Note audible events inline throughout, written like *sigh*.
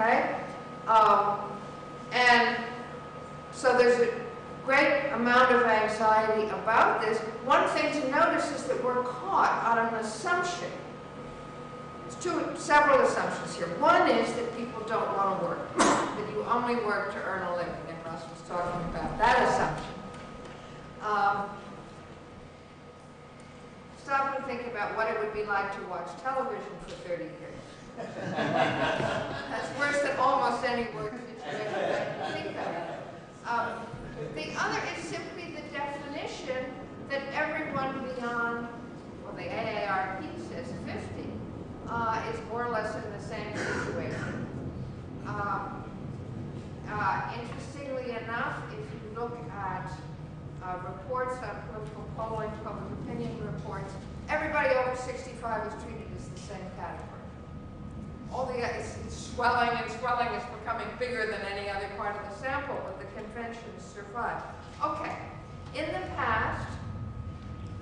okay? Um, and so there's a great amount of anxiety about this. One thing to notice is that we're caught on an assumption. There's two, several assumptions here. One is that people don't want to work, *coughs* that you only work to earn a living, and Russ was talking about that assumption. Um, stop and think about what it would be like to watch television for 30 years. That's worse than almost any can think of. Um, the other is simply the definition that everyone beyond, well, the AARP says 50, uh, is more or less in the same situation. Um, uh, interestingly enough, if you look at uh, reports on political polling, public opinion reports, everybody over 65 is treated as the same category. All the, it's, it's swelling and swelling, it's becoming bigger than any other part of the sample, but the conventions survive. Okay, in the past,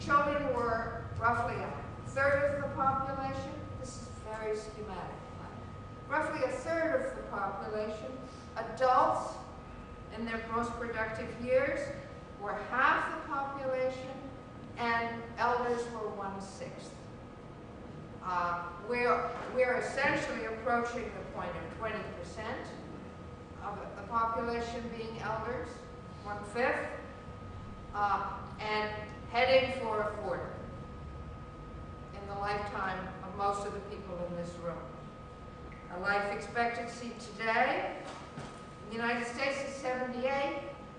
children were roughly a third of the population. This is very schematic. Roughly a third of the population. Adults in their most productive years were half the population, and elders were one-sixth. Uh, we're, we're essentially approaching the point of 20% of the population being elders, one-fifth, uh, and heading for a quarter in the lifetime of most of the people in this room. A life expectancy today in the United States is 78.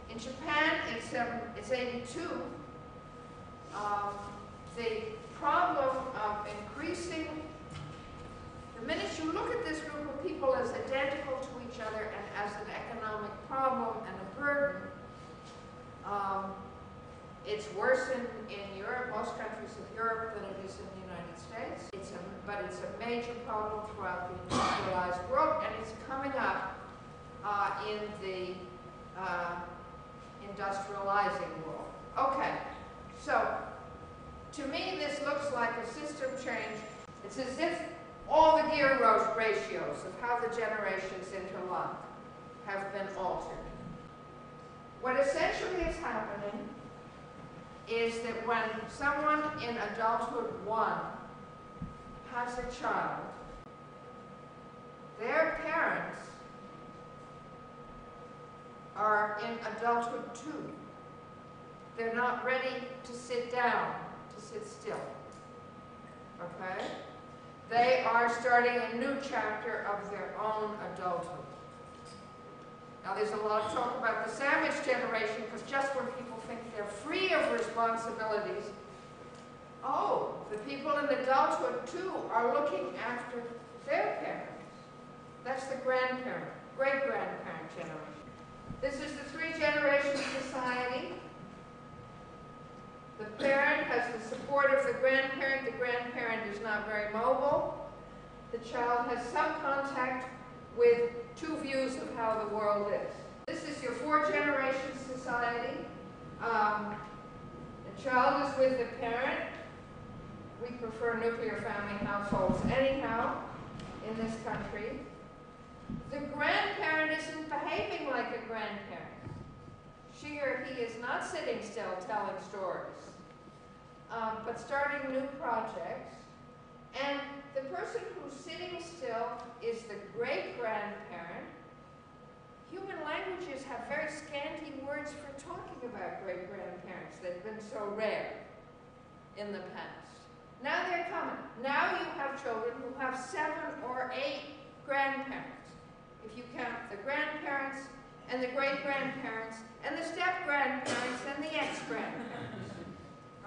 In Japan, it's, seven, it's 82. Um, the problem of increasing, the minute you look at this group of people as identical to each other and as an economic problem and a burden, um, it's worse in, in Europe, most countries of Europe, than it is in the United States. It's a, but it's a major problem throughout the industrialized world, and it's coming up uh, in the uh, industrializing world. Okay, so to me, this looks like a system change. It's as if all the gear ratios of how the generations interlock have been altered. What essentially is happening is that when someone in adulthood one has a child, their parents are in adulthood two. They're not ready to sit down to sit still. Okay? They are starting a new chapter of their own adulthood. Now there's a lot of talk about the sandwich generation because just when people think they're free of responsibilities, oh, the people in adulthood two are looking after their parents. That's the grandparent, great-grandparent generation. This is the three-generation society. The parent has the support of the grandparent. The grandparent is not very mobile. The child has some contact with two views of how the world is. This is your four-generation society. Um, the child is with the parent. We prefer nuclear family households anyhow in this country. The grandparent isn't behaving like a grandparent. She or he is not sitting still telling stories um, but starting new projects. And the person who's sitting still is the great-grandparent. Human languages have very scanty words for talking about great-grandparents. They've been so rare in the past. Now they're coming. Now you have children who have seven or eight grandparents. If you count the grandparents and the great-grandparents and the step-grandparents and the ex-grandparents.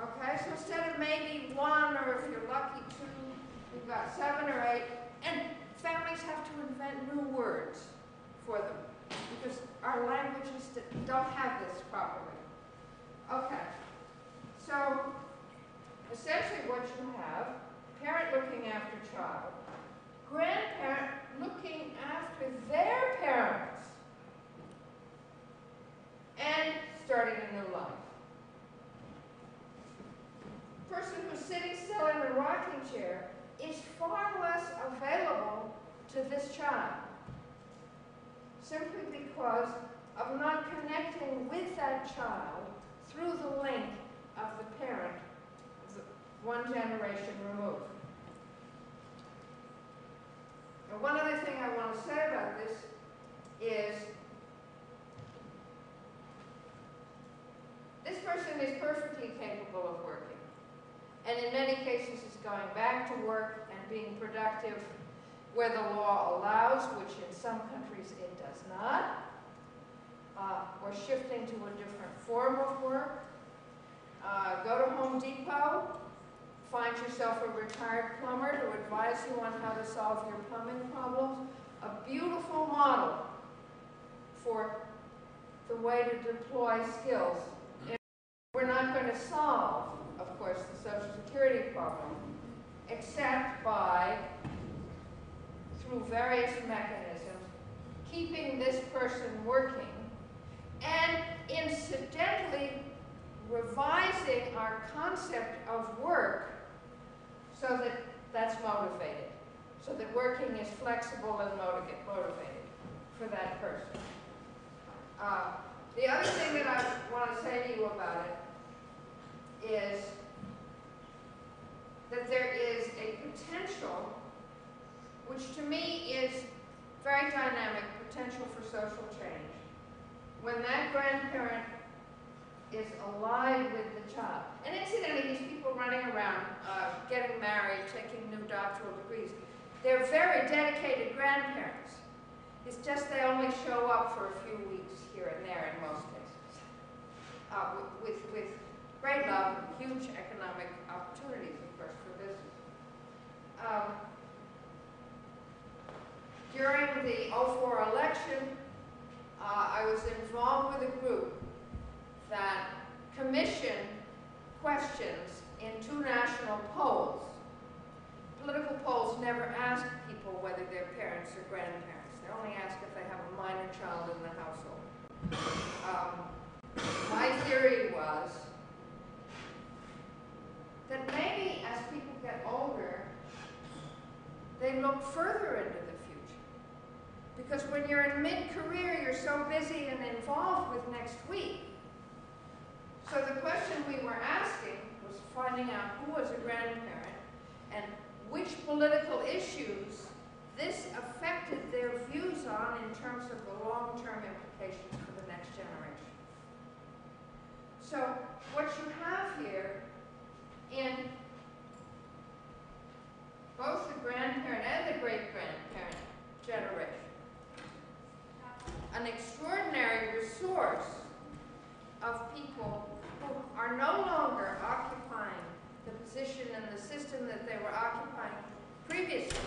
Okay, so instead of maybe one, or if you're lucky, two, we've got seven or eight, and families have to invent new words for them because our languages don't have this properly. Okay, so essentially what you have, parent looking after child, grandparent looking after their parents, and starting a new life person who's sitting still in the rocking chair is far less available to this child because of not connecting with that child through the link of the parent one generation removed. And one other thing I want to say about this is this person is perfectly capable of working. And in many cases is going back to work and being productive where the law allows, which in some countries it does not, uh, or shifting to a different form of work. Uh, go to Home Depot, find yourself a retired plumber to advise you on how to solve your plumbing problems. A beautiful model for the way to deploy skills. We're not going to solve, of course, the Social Security problem, except by, through various mechanisms, keeping this person working and incidentally revising our concept of work so that that's motivated, so that working is flexible and motivated for that person. Uh, the other thing that I want to say to you about it is that there is a potential, which to me is very dynamic, potential for social change. When that grandparent is alive with the child. And incidentally, these people running around, uh, getting married, taking new doctoral degrees, they're very dedicated grandparents. It's just they only show up for a few weeks here and there in most cases, uh, with, with great love huge economic opportunities, of course, for business. Um, during the 04 election, uh, I was involved with a group that commissioned questions in two national polls. Political polls never ask people whether they're parents or grandparents. They only ask if they have a minor child in the household. Um, my theory was that maybe as people get older, they look further into. Because when you're in mid-career, you're so busy and involved with next week. So the question we were asking was finding out who was a grandparent and which political issues this affected their views on in terms of the long-term implications for the next generation. So what you have here in both the grandparent and the great-grandparent generation, an extraordinary resource of people who are no longer occupying the position and the system that they were occupying previously,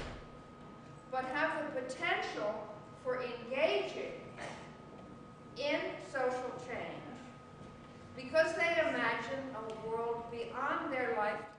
but have the potential for engaging in social change because they imagine a world beyond their lifetime